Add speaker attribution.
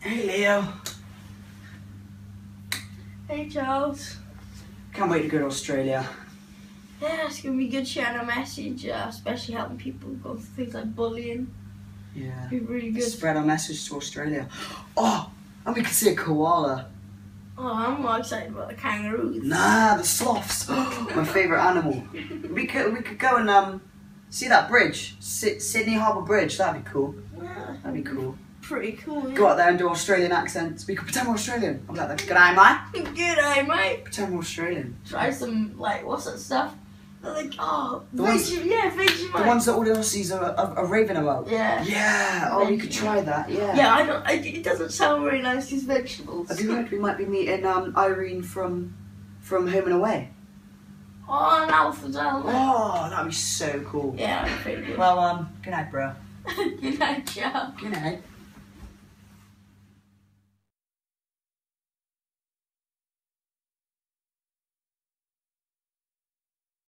Speaker 1: Hey Leo.
Speaker 2: Hey Charles.
Speaker 1: Can't wait to go to Australia.
Speaker 2: Yeah, it's gonna be good sharing a message, uh, especially helping people go through things like bullying.
Speaker 1: Yeah.
Speaker 2: Be really good.
Speaker 1: Spread our message to Australia. Oh, and we could see a koala.
Speaker 2: Oh, I'm more excited about the kangaroos.
Speaker 1: Nah, the sloths. My favourite animal. We could we could go and um see that bridge, Sy- Sydney Harbour Bridge. That'd be cool.
Speaker 2: Yeah,
Speaker 1: That'd be cool.
Speaker 2: Pretty cool.
Speaker 1: Go out there and do Australian accents. We could pretend we're Australian. I'm like. G'day, mate.
Speaker 2: Good eye, mate.
Speaker 1: Pretend we're Australian.
Speaker 2: Try some like what's that stuff? They're like oh,
Speaker 1: The ones-
Speaker 2: Vegemite, yeah, Vegemite.
Speaker 1: The ones that all the Aussies are, are, are raving about.
Speaker 2: Yeah.
Speaker 1: Yeah. Oh, we could try that. Yeah.
Speaker 2: Yeah, I don't. I, it doesn't sound very nice. These vegetables.
Speaker 1: Have you heard we might be meeting um, Irene from from Home and Away?
Speaker 2: Oh, an alpha
Speaker 1: Oh, that'd be so cool.
Speaker 2: Yeah, pretty good.
Speaker 1: Well, um, good night, bro.
Speaker 2: good night, Joe.
Speaker 1: Good night.